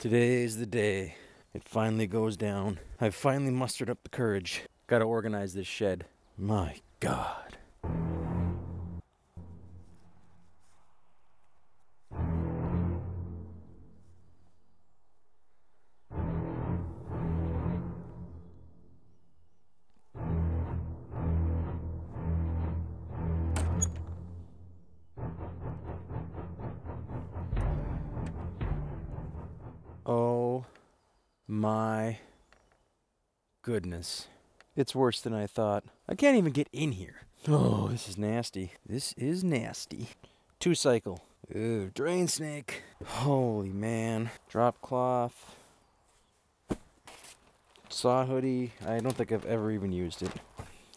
Today's the day. It finally goes down. I've finally mustered up the courage. Gotta organize this shed. My God. My goodness. It's worse than I thought. I can't even get in here. Oh, this is nasty. This is nasty. Two cycle. Ooh, drain snake. Holy man. Drop cloth. Saw hoodie. I don't think I've ever even used it.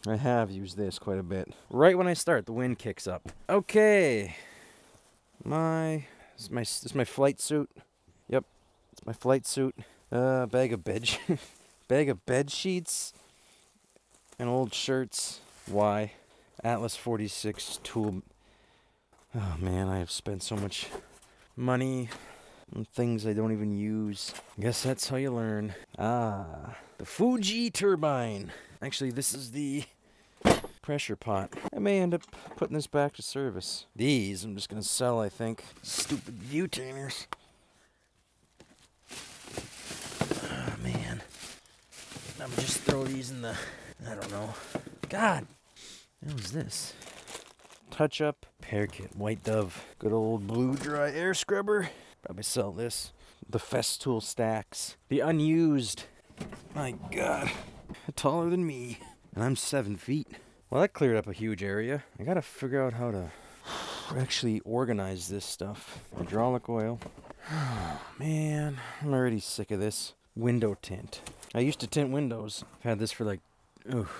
I have used this quite a bit. Right when I start, the wind kicks up. Okay. My this is my this is my flight suit. Yep. It's my flight suit. Uh bag of bed bag of bed sheets and old shirts. Why? Atlas 46 tool. Oh man, I have spent so much money on things I don't even use. Guess that's how you learn. Ah, the Fuji turbine. Actually, this is the pressure pot. I may end up putting this back to service. These I'm just gonna sell, I think. Stupid viewtainers. Oh man. I'm gonna just throw these in the I don't know. God. What was this? Touch up pear kit, white dove. Good old blue dry air scrubber. Probably sell this. The Festool stacks. The unused. My god. Taller than me. And I'm seven feet. Well, that cleared up a huge area. I gotta figure out how to actually organize this stuff. Hydraulic oil. Oh, Man, I'm already sick of this. Window tint. I used to tint windows. I've had this for like, oof,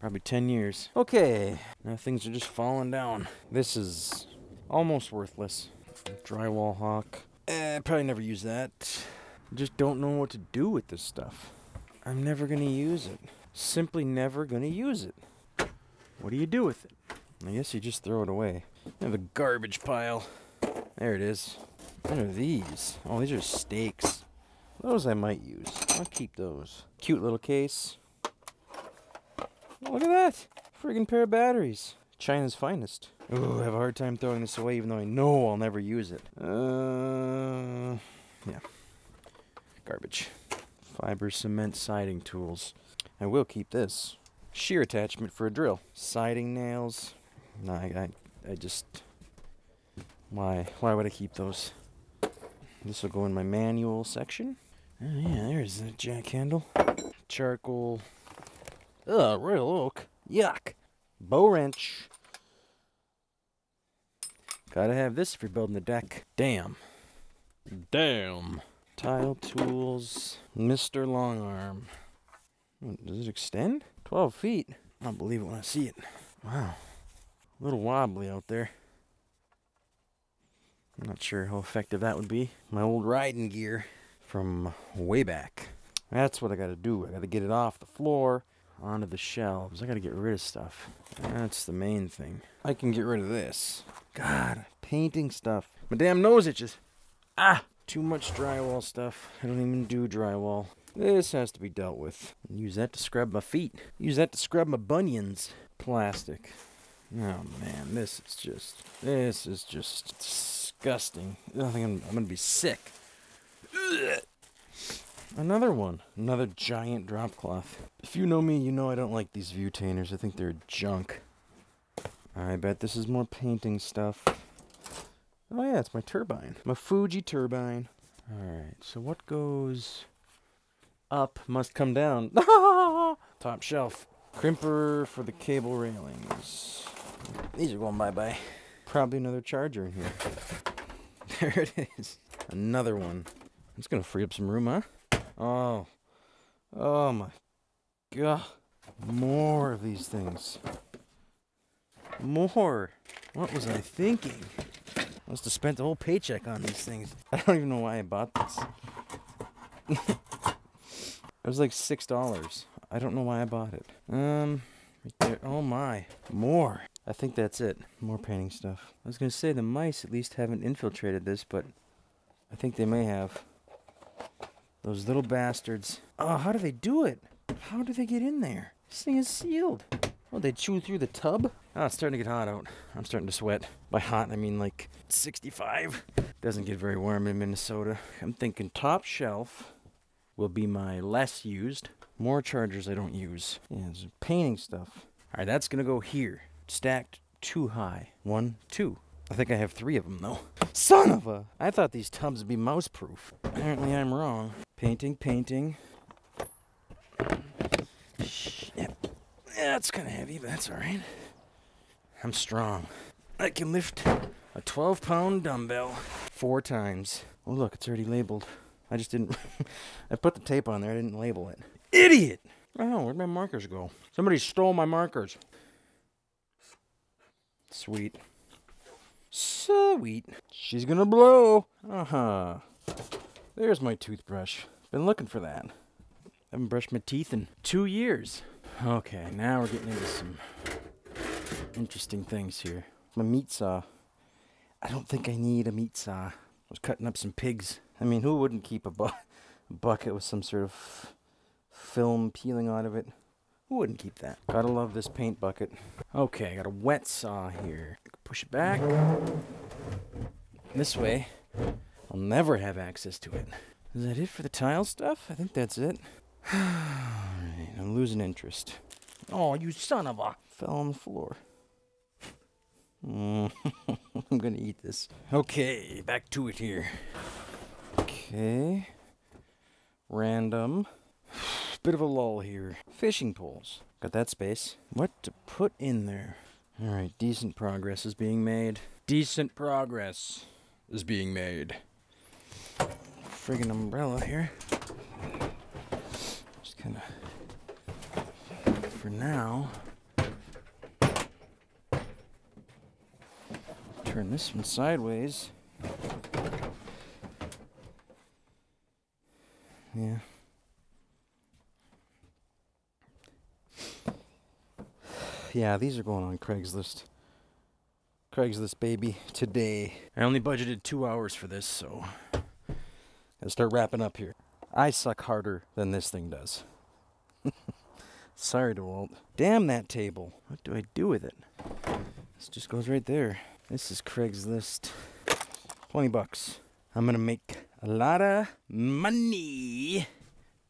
probably 10 years. Okay, now things are just falling down. This is almost worthless. Drywall hawk. Eh, probably never use that. Just don't know what to do with this stuff. I'm never gonna use it. Simply never gonna use it. What do you do with it? I guess you just throw it away. I have a garbage pile. There it is. What are these? Oh, these are stakes. Those I might use. I'll keep those. Cute little case. Look at that. Friggin' pair of batteries. China's finest. Ooh, I have a hard time throwing this away even though I know I'll never use it. Uh, yeah. Garbage. Fiber cement siding tools. I will keep this. Shear attachment for a drill. Siding nails. No, I, I, I just. Why? Why would I keep those? This will go in my manual section. Oh, yeah, there's the jack handle. Charcoal. Ugh, royal oak. Yuck. Bow wrench. Gotta have this if you're building the deck. Damn. Damn. Tile tools. Mr. Longarm. Does it extend? 12 feet. I'll believe it when I see it. Wow. A little wobbly out there. I'm not sure how effective that would be. My old riding gear from way back. That's what I gotta do. I gotta get it off the floor onto the shelves. I gotta get rid of stuff. That's the main thing. I can get rid of this. God, painting stuff. My damn nose itches. Ah! Too much drywall stuff. I don't even do drywall. This has to be dealt with. Use that to scrub my feet. Use that to scrub my bunions. Plastic. Oh man, this is just. This is just disgusting. I think I'm, I'm gonna be sick. Another one. Another giant drop cloth. If you know me, you know I don't like these viewtainers. I think they're junk. I bet this is more painting stuff. Oh yeah, it's my turbine. My Fuji turbine. Alright, so what goes up must come down. Top shelf. Crimper for the cable railings. These are going bye-bye. Probably another charger in here. There it is. Another one. It's gonna free up some room, huh? Oh. Oh my god. More of these things. More. What was I thinking? I must have spent the whole paycheck on these things. I don't even know why I bought this. it was like six dollars. I don't know why I bought it. Um, right there. Oh my, more. I think that's it. More painting stuff. I was gonna say the mice at least haven't infiltrated this, but I think they may have. Those little bastards. Oh, how do they do it? How do they get in there? This thing is sealed. Oh, they chew through the tub? Oh, it's starting to get hot out. I'm starting to sweat. By hot, I mean like 65. Doesn't get very warm in Minnesota. I'm thinking top shelf will be my less used. More chargers I don't use. Yeah, painting stuff. All right, that's gonna go here. Stacked too high. One, two. I think I have three of them though. Son of a! I thought these tubs would be mouse proof. Apparently I'm wrong. Painting, painting. Shit. Yeah, it's kind of heavy, but that's alright. I'm strong. I can lift a 12 pound dumbbell four times. Oh, look, it's already labeled. I just didn't. I put the tape on there, I didn't label it. Idiot! Oh, where'd my markers go? Somebody stole my markers. Sweet. Sweet. She's gonna blow. Uh huh. There's my toothbrush. Been looking for that. Haven't brushed my teeth in two years. Okay, now we're getting into some interesting things here. My meat saw. I don't think I need a meat saw. I was cutting up some pigs. I mean, who wouldn't keep a, bu- a bucket with some sort of film peeling out of it? Who wouldn't keep that? Gotta love this paint bucket. Okay, I got a wet saw here. Push it back. This way, I'll never have access to it. Is that it for the tile stuff? I think that's it. Alright, I'm losing interest. Oh, you son of a... Fell on the floor. Mm, I'm gonna eat this. Okay, back to it here. Okay. Random. Bit of a lull here. Fishing poles. Got that space. What to put in there? Alright, decent progress is being made. Decent progress is being made. Friggin' umbrella here. Just kinda. For now. Turn this one sideways. Yeah. Yeah, these are going on Craigslist. Craigslist, baby, today. I only budgeted two hours for this, so gotta start wrapping up here. I suck harder than this thing does. Sorry, DeWalt. Damn that table. What do I do with it? This just goes right there. This is Craigslist. 20 bucks. I'm gonna make a lot of money.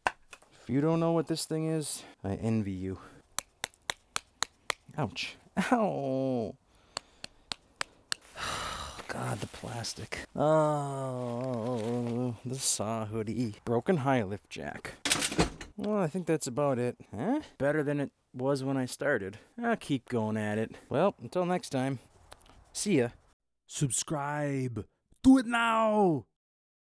If you don't know what this thing is, I envy you. Ouch. Ow. God, the plastic. Oh, the saw hoodie. Broken high lift jack. Well, I think that's about it. Huh? Better than it was when I started. I'll keep going at it. Well, until next time. See ya. Subscribe. Do it now.